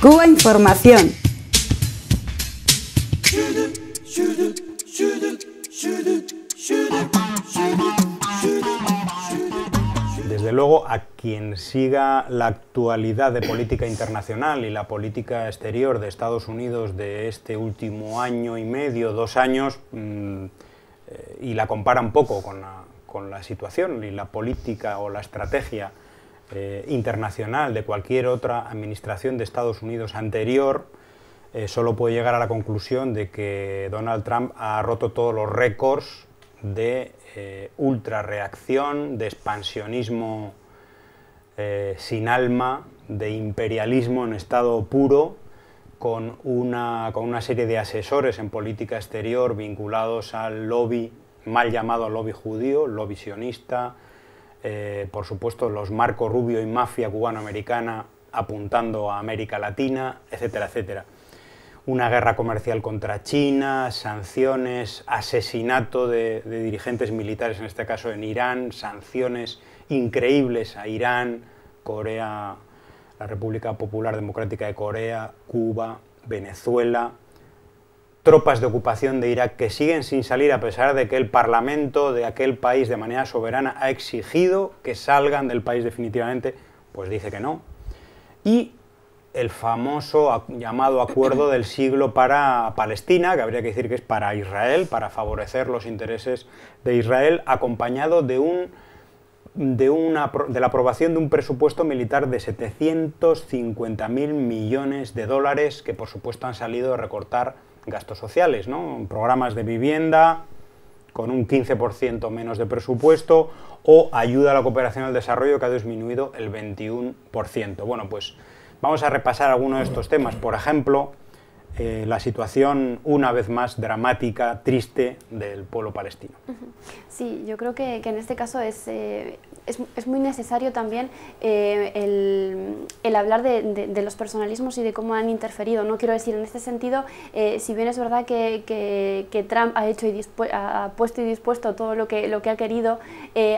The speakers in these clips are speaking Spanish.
Cuba Información. Desde luego, a quien siga la actualidad de política internacional y la política exterior de Estados Unidos de este último año y medio, dos años, mm, eh, y la compara un poco con la, con la situación y la política o la estrategia eh, internacional de cualquier otra administración de Estados Unidos anterior, eh, solo puede llegar a la conclusión de que Donald Trump ha roto todos los récords de eh, ultra reacción, de expansionismo eh, sin alma, de imperialismo en estado puro, con una, con una serie de asesores en política exterior vinculados al lobby, mal llamado lobby judío, lobby sionista, eh, por supuesto los Marco Rubio y mafia cubano-americana apuntando a América Latina, etcétera, etcétera. Una guerra comercial contra China, sanciones, asesinato de, dirigentes militares, en este caso en Irán, sanciones increíbles a Irán, Corea, la República Popular Democrática de Corea, Cuba, Venezuela, tropas de ocupación de Irak que siguen sin salir a pesar de que el Parlamento de aquel país de manera soberana ha exigido que salgan del país definitivamente, pues dice que no. Y el famoso llamado acuerdo del siglo para Palestina, que habría que decir que es para Israel, para favorecer los intereses de Israel, acompañado de, un, de, una, de la aprobación de un presupuesto militar de 750.000 millones de dólares, que por supuesto han salido a recortar gastos sociales, ¿no? programas de vivienda con un 15% menos de presupuesto o ayuda a la cooperación al desarrollo que ha disminuido el 21%. Bueno, pues Vamos a repasar algunos de estos temas. Por ejemplo, eh, la situación una vez más dramática, triste del pueblo palestino. Sí, yo creo que, en este caso es, eh, es, muy necesario también eh, el, hablar de, los personalismos y de cómo han interferido. No quiero decir, en este sentido, si bien es verdad que, Trump ha, hecho y ha puesto y dispuesto todo lo que, lo que ha querido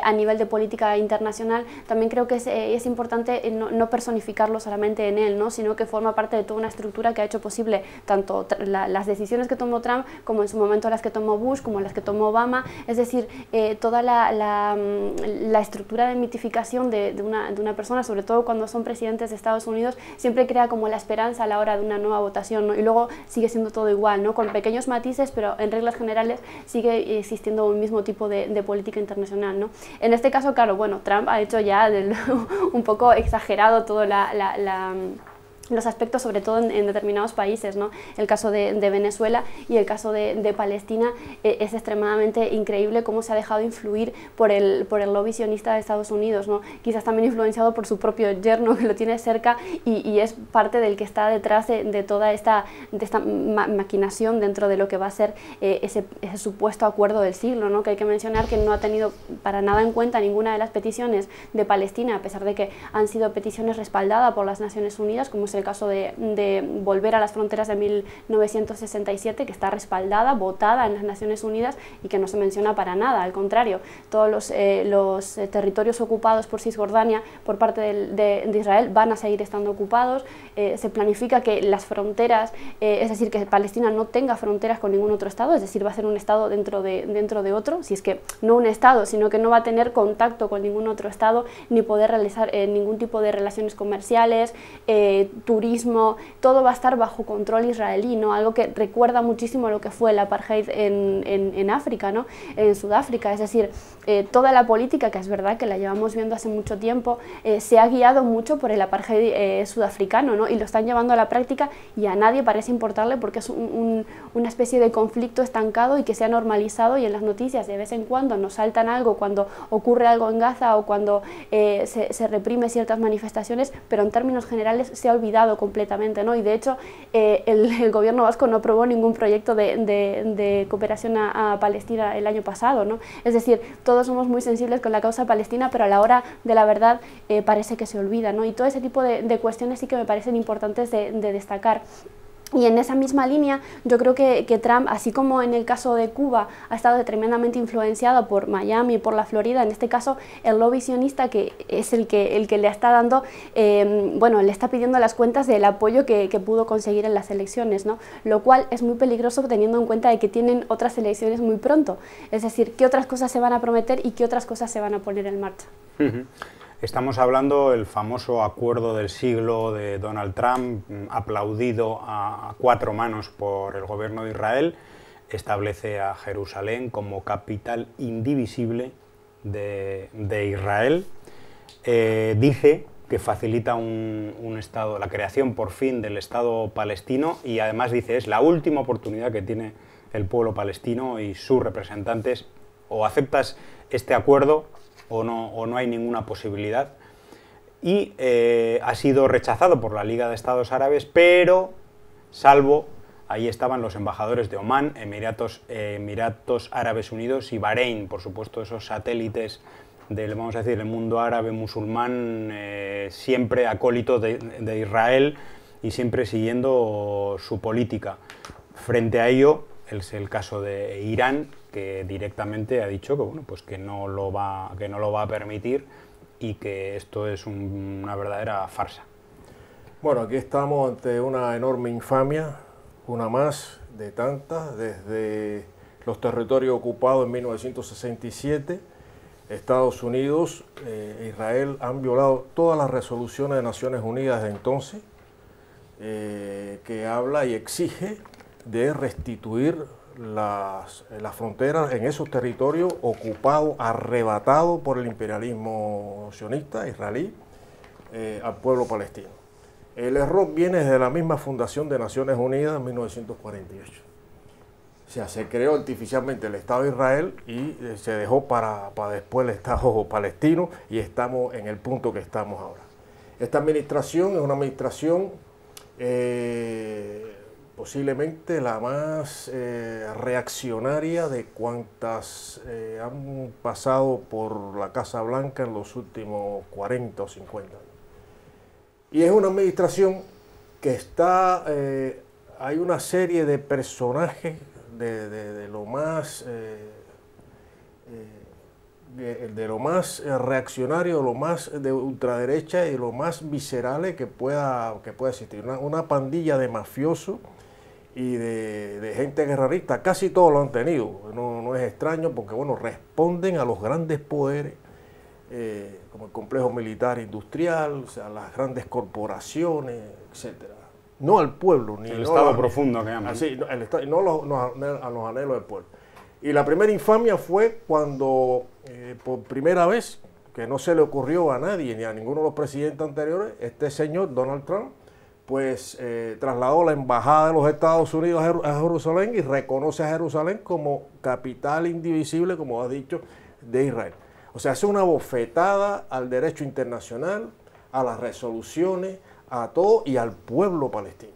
a nivel de política internacional, también creo que es, importante no, personificarlo solamente en él, ¿no? sino que forma parte de toda una estructura que ha hecho posible tanto las decisiones que tomó Trump como en su momento las que tomó Bush, como las que tomó Obama, es decir, eh, toda la, mm, la, estructura de mitificación de, una, persona, sobre todo cuando son presidentes de Estados Unidos, siempre crea como la esperanza a la hora de una nueva votación, y luego sigue siendo todo igual, ¿no? con pequeños matices, pero en reglas generales sigue existiendo un mismo tipo de, de política internacional. ¿no? En este caso, claro, bueno, Trump ha hecho ya un poco exagerado todo la los aspectos, sobre todo en, determinados países, ¿no? El caso de, Venezuela y el caso de, Palestina eh, es extremadamente increíble cómo se ha dejado influir por el, por el lobby sionista de Estados Unidos, ¿no? Quizás también influenciado por su propio yerno que lo tiene cerca y, es parte del que está detrás de, toda esta, de esta maquinación dentro de lo que va a ser eh, ese, ese, supuesto acuerdo del siglo, ¿no? Que hay que mencionar que no ha tenido para nada en cuenta ninguna de las peticiones de Palestina, a pesar de que han sido peticiones respaldadas por las Naciones Unidas, como es el caso de, volver a las fronteras de 1967, que está respaldada, votada en las Naciones Unidas y que no se menciona para nada, al contrario, todos los, eh, eh, territorios ocupados por Cisjordania por parte de, Israel van a seguir estando ocupados, eh, se planifica que las fronteras, es decir, que Palestina no tenga fronteras con ningún otro Estado, es decir, va a ser un Estado dentro de, dentro de otro, si es que no un Estado, sino que no va a tener contacto con ningún otro Estado, ni poder realizar ningún tipo de relaciones comerciales, turismo, todo va a estar bajo control israelí, ¿no? algo que recuerda muchísimo lo que fue el apartheid en, en, África, ¿no? en Sudáfrica, es decir, eh, toda la política, que es verdad que la llevamos viendo hace mucho tiempo, eh, se ha guiado mucho por el apartheid eh, sudafricano ¿no? y lo están llevando a la práctica y a nadie parece importarle porque es una especie de conflicto estancado y que se ha normalizado y en las noticias de vez en cuando nos saltan algo cuando ocurre algo en Gaza o cuando se, se reprime ciertas manifestaciones, pero en términos generales se ha olvidado completamente, ¿no? Y de hecho, eh, el, gobierno vasco no aprobó ningún proyecto de, cooperación a, Palestina el año pasado, ¿no? Es decir, todos somos muy sensibles con la causa palestina, pero a la hora de la verdad eh, parece que se olvida, ¿no? Y todo ese tipo de, cuestiones sí que me parecen importantes de, destacar. Y en esa misma línea, yo creo que, Trump, así como en el caso de Cuba, ha estado tremendamente influenciado por Miami, y por la Florida, en este caso el lobby sionista, que es el que, el que le está dando, em, bueno, le está pidiendo las cuentas del apoyo que, pudo conseguir en las elecciones, ¿no? Lo cual es muy peligroso teniendo en cuenta de que tienen otras elecciones muy pronto. Es decir, qué otras cosas se van a prometer y qué otras cosas se van a poner en marcha. Estamos hablando del famoso acuerdo del siglo de Donald Trump, mm, aplaudido a cuatro manos por el gobierno de Israel, establece a Jerusalén como capital indivisible de, Israel. Eh, dice que facilita un, Estado, la creación por fin del Estado palestino y además dice es la última oportunidad que tiene el pueblo palestino y sus representantes. O aceptas este acuerdo o no, o no hay ninguna posibilidad. Y eh, ha sido rechazado por la Liga de Estados Árabes, pero salvo ahí estaban los embajadores de Omán, Emiratos, Emiratos Árabes Unidos y Bahrein, por supuesto, esos satélites del, vamos a decir, el mundo árabe musulmán, eh, siempre acólito de, de, Israel y siempre siguiendo su política. Frente a ello, es el caso de Irán, que directamente ha dicho que, bueno, pues que, no lo va, que no lo va a permitir y que esto es una verdadera farsa. Bueno, aquí estamos ante una enorme infamia, una más de tantas, desde los territorios ocupados en 1967, Estados Unidos e Israel han violado todas las resoluciones de Naciones Unidas de entonces, eh, que habla y exige de restituir las, las fronteras en esos territorios ocupados, arrebatados por el imperialismo sionista israelí eh, al pueblo palestino. El error viene desde la misma fundación de Naciones Unidas en 1948. O sea, se creó artificialmente el Estado de Israel y eh, se dejó para, para después el Estado palestino y estamos en el punto que estamos ahora. Esta administración es una administración eh, posiblemente la más eh, reaccionaria de cuantas eh, han pasado por la Casa Blanca en los últimos 40 o 50 años. Y es una administración que está, eh, hay una serie de personajes de, lo más... De, lo más reaccionario, lo más de ultraderecha y lo más viscerales que pueda, que pueda existir. Una, una pandilla de mafiosos y de, gente guerrerista, casi todos lo han tenido. No, es extraño porque, bueno, responden a los grandes poderes, eh, como el complejo militar industrial, o sea, las grandes corporaciones, etcétera. No al pueblo, ni el Estado profundo que llaman. Así, no, no, a los anhelos del pueblo. Y la primera infamia fue cuando, eh, por primera vez, que no se le ocurrió a nadie, ni a ninguno de los presidentes anteriores, este señor, Donald Trump, pues eh, trasladó la embajada de los Estados Unidos a Jerusalén y reconoce a Jerusalén como capital indivisible, como ha dicho, de Israel. O sea, hace una bofetada al derecho internacional, a las resoluciones, a todo y al pueblo palestino,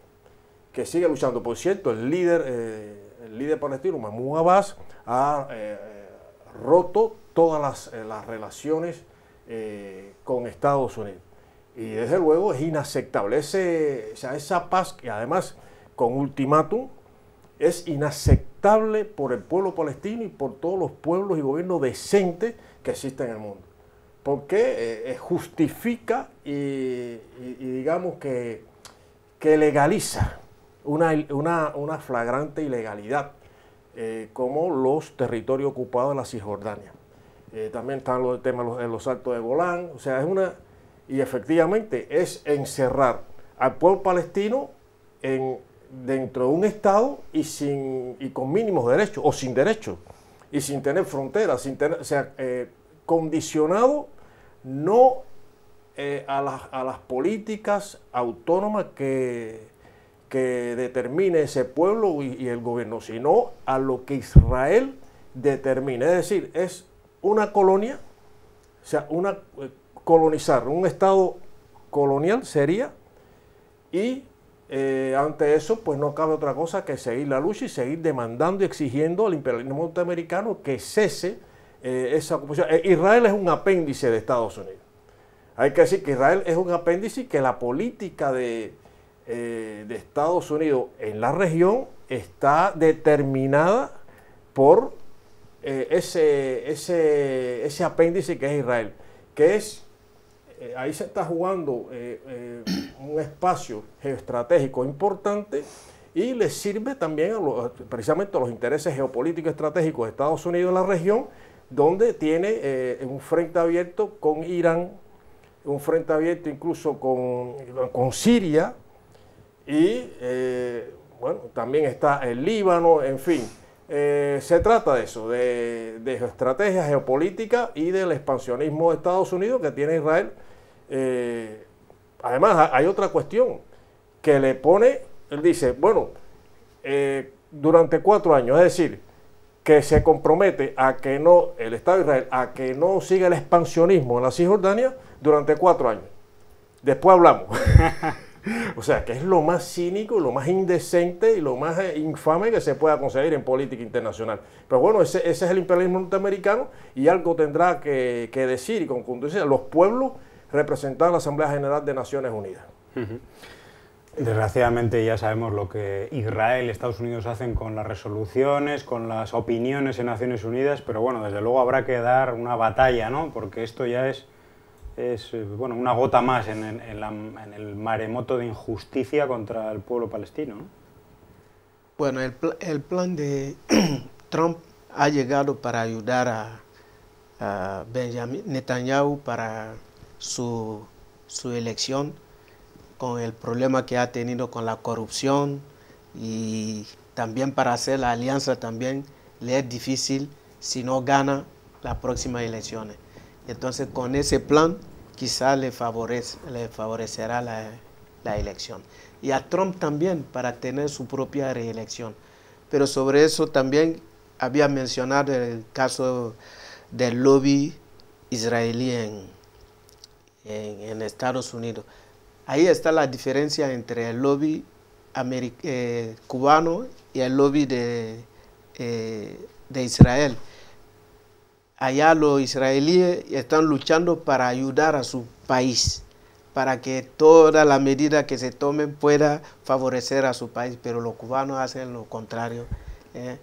que sigue luchando. Por cierto, el líder, eh, el líder palestino, Mahmoud Abbas, ha eh, roto todas las relaciones con Estados Unidos. Y desde luego es inaceptable. Ese, esa paz, que además con ultimátum, es inaceptable por el pueblo palestino y por todos los pueblos y gobiernos decentes que existen en el mundo. Porque eh, eh, justifica y, digamos que, que legaliza una, una, flagrante ilegalidad, eh, como los territorios ocupados de la Cisjordania. también están los temas de los altos de Golán. O sea, es una y efectivamente es encerrar al pueblo palestino en, dentro de un Estado y, sin, y con mínimos derechos o sin derechos y sin tener fronteras, sin tener, o sea, eh, condicionado no eh, a, las, a, las, políticas autónomas que, que determine ese pueblo y, el gobierno, sino a lo que Israel determine. Es decir, es una colonia, o sea, una colonizar, un Estado colonial sería, y eh, ante eso, pues no cabe otra cosa que seguir la lucha y seguir demandando y exigiendo al imperialismo norteamericano que cese eh, esa ocupación. Eh, Israel es un apéndice de Estados Unidos. Hay que decir que Israel es un apéndice y que la política de, eh, de Estados Unidos en la región está determinada por eh, ese, ese, ese apéndice que es Israel, que es, eh, ahí se está jugando un espacio geoestratégico importante y le sirve también precisamente a los intereses geopolíticos estratégicos de Estados Unidos en la región, donde tiene un frente abierto con Irán, un frente abierto incluso con, con Siria, y eh, bueno, también está el Líbano, en fin. Eh, se trata de eso, de, de, estrategia geopolítica y del expansionismo de Estados Unidos que tiene Israel. Eh, además, hay otra cuestión que le pone, él dice, bueno, durante cuatro años, es decir, que se compromete a que no, el Estado de Israel, a que no siga el expansionismo en la Cisjordania durante cuatro años. Después hablamos. O sea, que es lo más cínico, lo más indecente y lo más eh, infame que se pueda conseguir en política internacional. Pero bueno, ese, es el imperialismo norteamericano y algo tendrá que, decir y con conducir los pueblos representar la Asamblea General de Naciones Unidas. Desgraciadamente ya sabemos lo que Israel y Estados Unidos hacen con las resoluciones, con las opiniones en Naciones Unidas, pero bueno, desde luego habrá que dar una batalla, ¿no? Porque esto ya es es eh, bueno, una gota más en, el maremoto de injusticia contra el pueblo palestino. Bueno, el, el, plan de Trump ha llegado para ayudar a, Benjamin Netanyahu para su, su, elección, con el problema que ha tenido con la corrupción y también para hacer la alianza también le es difícil si no gana las próximas elecciones. Entonces con ese plan quizá le, favorece, le favorecerá la, elección. Y a Trump también para tener su propia reelección. Pero sobre eso también había mencionado el caso del lobby israelí en, Estados Unidos. Ahí está la diferencia entre el lobby eh, cubano y el lobby de, eh, de Israel allá los israelíes están luchando para ayudar a su país, para que toda la medida que se tomen pueda favorecer a su país, pero los cubanos hacen lo contrario. ¿eh?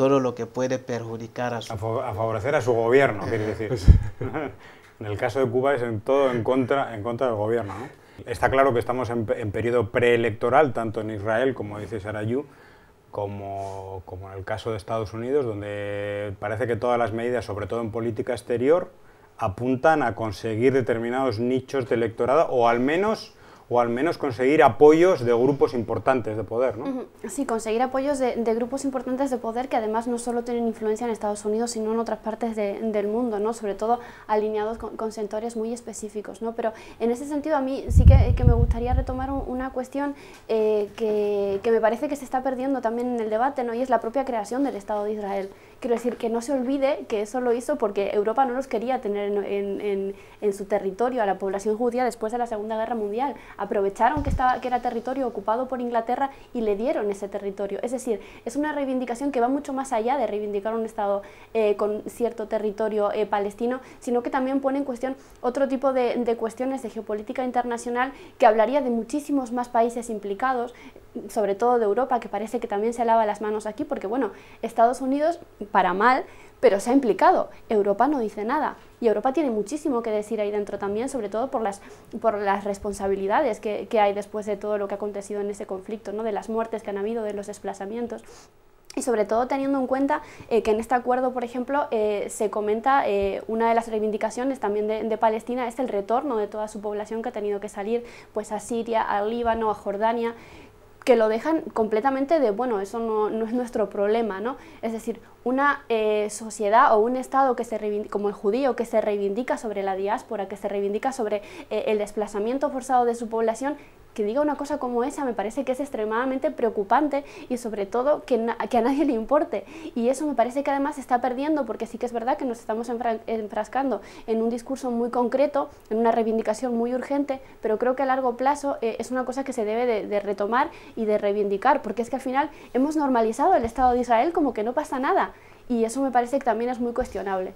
todo lo que puede perjudicar a su... A, favorecer a su gobierno, quiere decir. en el caso de Cuba es en todo en contra, en contra del gobierno. Está claro que estamos en, en periodo preelectoral, tanto en Israel como dice Sarayu, como, como en el caso de Estados Unidos, donde parece que todas las medidas, sobre todo en política exterior, apuntan a conseguir determinados nichos de electorado o al menos o al menos conseguir apoyos de grupos importantes de poder, ¿no? Sí, conseguir apoyos de, grupos importantes de poder que además no solo tienen influencia en Estados Unidos, sino en otras partes del mundo, ¿no? Sobre todo alineados con, sectores muy específicos, ¿no? Pero en ese sentido a mí sí que, me gustaría retomar una cuestión eh, que, que me parece que se está perdiendo también en el debate, ¿no? Y es la propia creación del Estado de Israel. Quiero decir, que no se olvide que eso lo hizo porque Europa no los quería tener en, en, su territorio a la población judía después de la Segunda Guerra Mundial. Aprovecharon que, estaba, que era territorio ocupado por Inglaterra y le dieron ese territorio. Es decir, es una reivindicación que va mucho más allá de reivindicar un Estado eh, con cierto territorio eh, palestino, sino que también pone en cuestión otro tipo de, de cuestiones de geopolítica internacional que hablaría de muchísimos más países implicados, sobre todo de Europa, que parece que también se lava las manos aquí, porque bueno, Estados Unidos, para mal, pero se ha implicado. Europa no dice nada. Y Europa tiene muchísimo que decir ahí dentro también, sobre todo por las, por las responsabilidades que, hay después de todo lo que ha acontecido en ese conflicto, ¿no? de las muertes que han habido, de los desplazamientos. Y sobre todo teniendo en cuenta eh, que en este acuerdo, por ejemplo, eh, se comenta eh, una de las reivindicaciones también de, de, Palestina es el retorno de toda su población que ha tenido que salir pues, a Siria, al Líbano, a Jordania que lo dejan completamente de, bueno, eso no, es nuestro problema, ¿no? Es decir, una eh, sociedad o un Estado que se como el judío, que se reivindica sobre la diáspora, que se reivindica sobre eh, el desplazamiento forzado de su población, que diga una cosa como esa me parece que es extremadamente preocupante y sobre todo que, que, a nadie le importe. Y eso me parece que además se está perdiendo porque sí que es verdad que nos estamos enfrascando en un discurso muy concreto, en una reivindicación muy urgente, pero creo que a largo plazo eh, es una cosa que se debe de, retomar y de reivindicar, porque es que al final hemos normalizado el Estado de Israel como que no pasa nada y eso me parece que también es muy cuestionable.